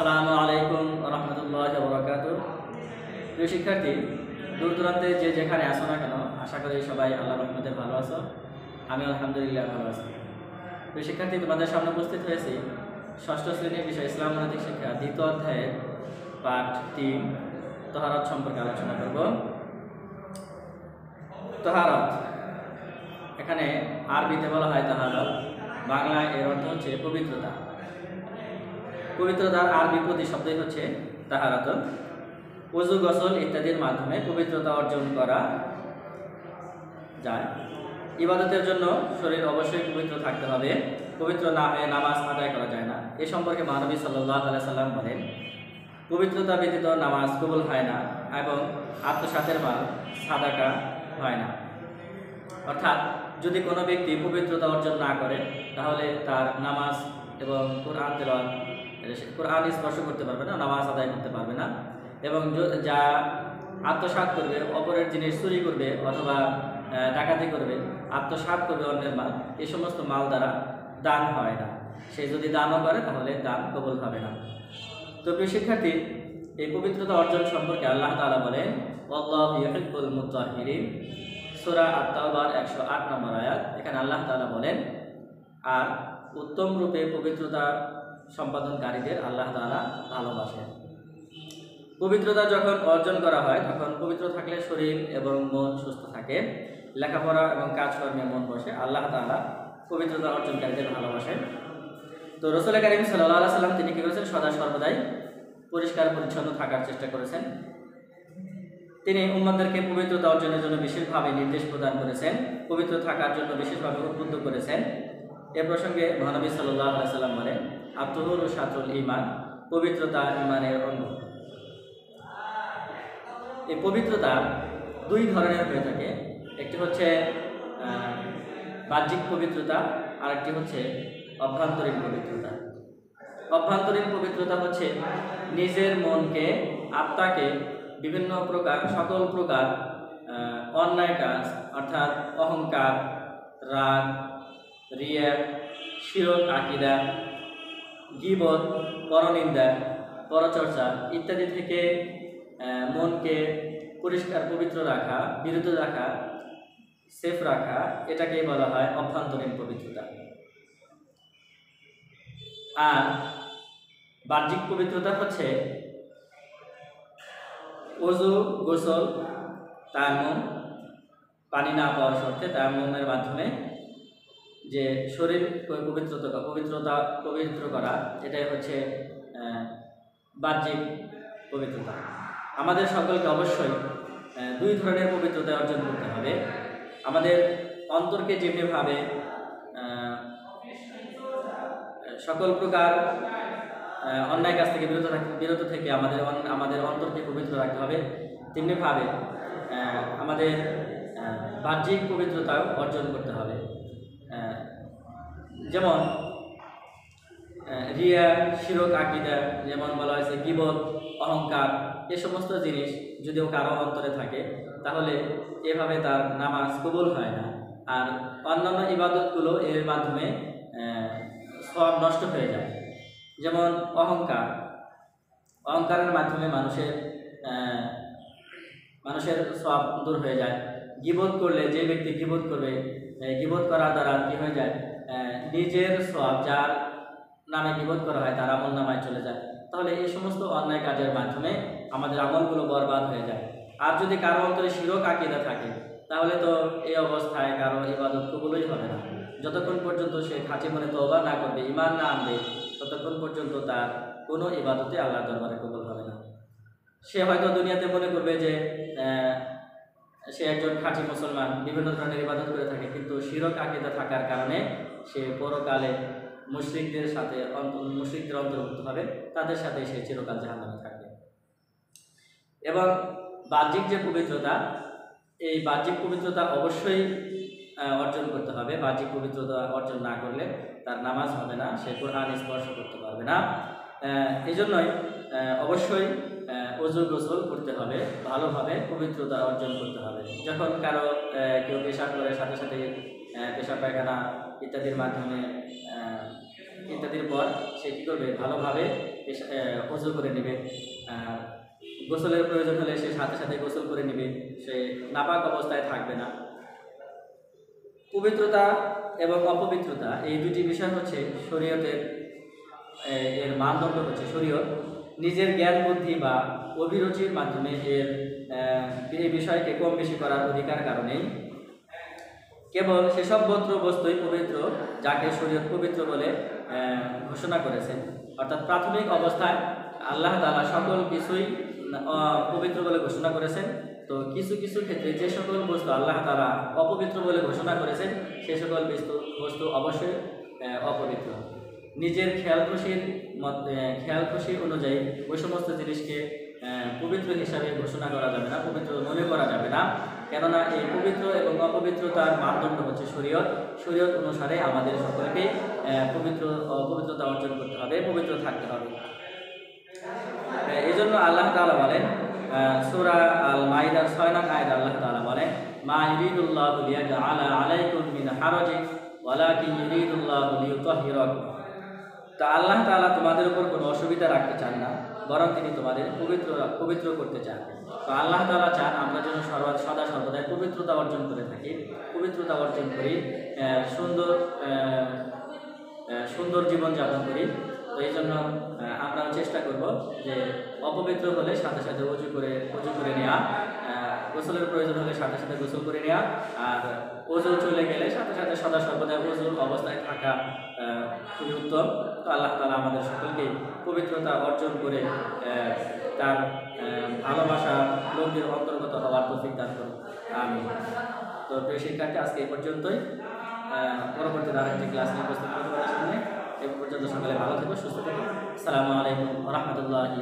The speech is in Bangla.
আসসালামু আলাইকুম রহমতুল্লাহ বরকাত প্রিয় শিক্ষার্থী দূর দূরান্তে যে যেখানে আসো না কেন, আশা করি সবাই আল্লাহ রহমতে ভালো আছো। আমি আলহামদুলিল্লাহ ভালো আছি। প্রিয় শিক্ষার্থী, তোমাদের সামনে উপস্থিত হয়েছি ষষ্ঠ শ্রেণির বিষয় ইসলাম নৈতিক শিক্ষা, দ্বিতীয় অধ্যায়ের পাঠ তিন, তহারত সম্পর্কে আলোচনা করব। তহারত, এখানে আরবিতে বলা হয় তাহারত, বাংলায় এর অর্থ হচ্ছে পবিত্রতা। পবিত্রতার প্রতি শব্দই হচ্ছে তাহারাত অজু গসল ইত্যাদির মাধ্যমে পবিত্রতা অর্জন করা যায়। ইবাদতের জন্য শরীর অবশ্যই পবিত্র থাকতে হবে। পবিত্র না হয়ে নামাজ আদায় করা যায় না। এ সম্পর্কে মহানবী সাল্লাহ সাল্লাম বলেন, পবিত্রতা ব্যতীত নামাজ কবুল হয় না এবং আত্মসাতের মাল সাদাকা হয় না। অর্থাৎ যদি কোনো ব্যক্তি পবিত্রতা অর্জন না করে, তাহলে তার নামাজ এবং কোরআন কোরআন স্পর্শ করতে পারবে না, নামাজ আদায় করতে পারবে না। এবং যা আত্মসাৎ করবে, অপরের জিনিস চুরি করবে অথবা ডাকাতি করবে, আত্মসাৎ করবে অন্যের মাল এই সমস্ত মাল দ্বারা দান হয় না। সে যদি দানও করে, তাহলে দান কবল হবে না। তো প্রিয় শিক্ষার্থী, এই পবিত্রতা অর্জন সম্পর্কে আল্লাহ তাআলা বলেন আল্লাহ ইহিবুল মুতাহিরিন সূরা আত-তাওবার 108 নম্বর আয়াত। এখানে আল্লাহ তাআলা বলেন, আর উত্তম রূপে পবিত্রতা সম্পাদনকারীদের আল্লাহ তাআলা ভালোবাসেন। পবিত্রতা যখন অর্জন করা হয়, তখন পবিত্র থাকলে শরীর এবং মন সুস্থ থাকে। লেখাপড়া এবং কাজকর্মে মন বসে, আল্লাহ তাআলা পবিত্রতা অর্জনকারীদের ভালোবাসেন। তো রসুল করিম সাল্লাহ সাল্লাম, তিনি কী করেছেন? সদা সর্বদাই পরিষ্কার পরিচ্ছন্ন থাকার চেষ্টা করেছেন। তিনি উম্মাদেরকে পবিত্রতা অর্জনের জন্য বিশেষভাবে নির্দেশ প্রদান করেছেন, পবিত্র থাকার জন্য বিশেষভাবে উদ্বুদ্ধ করেছেন। এ প্রসঙ্গে মহানবী সাল্লাহ সাল্লাম বলেন আত্মহুর সাতুল ইমান, পবিত্রতা ইমানের অঙ্গ। এই পবিত্রতা দুই ধরনের হয়ে থাকে। একটি হচ্ছে বাহ্যিক পবিত্রতা আর একটি হচ্ছে অভ্যন্তরীণ পবিত্রতা। অভ্যন্তরীণ পবিত্রতা হচ্ছে নিজের মনকে, আত্মাকে বিভিন্ন প্রকার, সকল প্রকার অন্যায় কাজ, অর্থাৎ অহংকার, রাগ, রিয়া, শিরক, আকিদা গিবত পরনিন্দা, পরচর্চা ইত্যাদি থেকে মনকে পরিষ্কার, পবিত্র রাখা, বিরত রাখা সেফ রাখা, এটাকেই বলা হয় অভ্যন্তরীণ পবিত্রতা। আর বাহ্যিক পবিত্রতা হচ্ছে অজু, গোসল তায়াম্মম পানি না পাওয়ার শর্তে তায়াম্মমের মাধ্যমে যে শরীর পবিত্রতা পবিত্রতা পবিত্র করা, এটাই হচ্ছে বাহ্যিক পবিত্রতা। আমাদের সকলকে অবশ্যই দুই ধরনের পবিত্রতা অর্জন করতে হবে। আমাদের অন্তরকে যেমনিভাবে সকল প্রকার অন্যায় কাজ থেকে বিরত থাকতে বিরত থেকে আমাদের আমাদের অন্তরকে পবিত্র রাখতে হবে, তেমনিভাবে আমাদের বাহ্যিক পবিত্রতাও অর্জন করতে হবে। যেমন রিয়া, শিরক, আকিদা, যেমন বলা হয়েছে, গিবত, অহংকার, এ সমস্ত জিনিস যদিও কারও অন্তরে থাকে, তাহলে এভাবে তার নামাজ কবুল হয় না। আর অন্যান্য ইবাদতগুলো এর মাধ্যমে সব নষ্ট হয়ে যায়। যেমন, অহংকার। অহংকারের মাধ্যমে মানুষের মানুষের সব দূর হয়ে যায়। গিবোধ করলে যে ব্যক্তি গিবোধ করবে গিবোধ করার দ্বারা কি হয়ে যায়? নিজের সব যার নামে গিবোধ করা হয় তার আমল নামায় চলে যায়। তাহলে এই সমস্ত অন্যায় কাজের মাধ্যমে আমাদের আমলগুলো বরবাদ হয়ে যায়। আর যদি কারও অন্তরে শিরক আকিদা থাকে, তাহলে তো এই অবস্থায় কারও ইবাদত কবুলই হবে না। যতক্ষণ পর্যন্ত সে খাঁচি মনে তওবা না করবে ইমান না আনবে, ততক্ষণ পর্যন্ত তার কোনো ইবাদতে আল্লাহ দরবারে কবুল হবে না। সে হয়তো দুনিয়াতে মনে করবে যে সে একজন খাঁটি মুসলমান, বিভিন্ন ধরনের ইবাদত করে থাকে, কিন্তু শিরক আকিদা থাকার কারণে সে পরকালে মুশরিকদের সাথে মুশরিকদের অন্তর্ভুক্ত হবে, তাদের সাথে সে চিরকাল জাহান্নামে থাকবে। এবং বাহ্যিক যে পবিত্রতা, এই বাহ্যিক পবিত্রতা অবশ্যই অর্জন করতে হবে। বাহ্যিক পবিত্রতা অর্জন না করলে তার নামাজ হবে না, সে কোরআন স্পর্শ করতে পারবে না। এই জন্যই অবশ্যই অজু গোসল করতে হবে, ভালোভাবে পবিত্রতা অর্জন করতে হবে। যখন কারও কেউ পেশা করে, সাথে সাথে পেশাব পায়খানা ইত্যাদির মাধ্যমে ইত্যাদির পর সে কী করবে? ভালোভাবে অজু করে নেবে। গোসলের প্রয়োজন হলে সে সাথে সাথে গোসল করে নেবে। সে নাপাক অবস্থায় থাকবে না। পবিত্রতা এবং অপবিত্রতা, এই দুটি বিষয় হচ্ছে শরীয়তের এর মানদণ্ড হচ্ছে শরীয়ত। নিজের জ্ঞান, বুদ্ধি বা অভিরুচির মাধ্যমে এর এই বিষয়কে কম বেশি করার অধিকার কারণেই কেবল সেসব বস্ত্র বস্তুই পবিত্র, যাকে শরীয়ত পবিত্র বলে ঘোষণা করেছেন। অর্থাৎ প্রাথমিক অবস্থায় আল্লাহ তাআলা সকল কিছুই পবিত্র বলে ঘোষণা করেছেন। তো কিছু কিছু ক্ষেত্রে যে সকল বস্তু আল্লাহ তাআলা অপবিত্র বলে ঘোষণা করেছেন, সে সকল বস্তু বস্তু অবশ্যই অপবিত্র। নিজের খেয়াল খুশির খেয়াল খুশি অনুযায়ী ওই সমস্ত জিনিসকে পবিত্র হিসাবে ঘোষণা করা যাবে না, পবিত্র মনে করা যাবে না। কেননা এই পবিত্র এবং অপবিত্রতার মানদণ্ড হচ্ছে শরীয়ত। শরীয়ত অনুসারে আমাদের সকলকে পবিত্র, অপবিত্রতা অর্জন করতে হবে, পবিত্র থাকতে হবে। এই জন্য আল্লাহ তাআলা বলেন সূরা আল মাইদার ছয় নং আয়াত আল্লাহ তাআলা বলেন, মা ইউরিদুল্লাহু লিয়াজআলা আলাইকুম মিন হারাজি, ওয়ালাকিন লিইউতাহহিরাকুম তা আল্লাহ তাআলা তোমাদের উপর কোনো অসুবিধা রাখতে চান না। বরং তিনি তোমাদের পবিত্র পবিত্র করতে চান। তো আল্লাহ তালা চান আমরা যেন সর্বা, সদা সর্বদাই পবিত্রতা অর্জন করে থাকি। পবিত্রতা অর্জন করি সুন্দর সুন্দর জীবন যাপন করি। তো এই জন্য আমরাও আমরা চেষ্টা করব যে অপবিত্র হলে সাথে সাথে উঁচু করে উঁচু করে নেওয়া। গোসলের প্রয়োজন হলে সাথে সাথে গোসল করে নেওয়া। আর ওজু চলে গেলে সাথে সাথে সদা সর্বদা ওজু অবস্থায় থাকা খুবই উত্তম। তো আল্লাহ তালা আমাদের সকলকে পবিত্রতা অর্জন করে তার ভালোবাসা লোকদের অন্তর্গত হওয়ার তৌফিক দান করুন। আমি তো প্রিয় শিক্ষার্থী আজকে এই পর্যন্তই। আহ, পরবর্তীতে আরেকটি ক্লাস নিয়ে উপস্থিত হতে পারে সামনে। এ পর্যন্ত সকালে ভালো থেকো সুস্থ থেকো। আসসালামু আলাইকুম রহমতুল্লাহি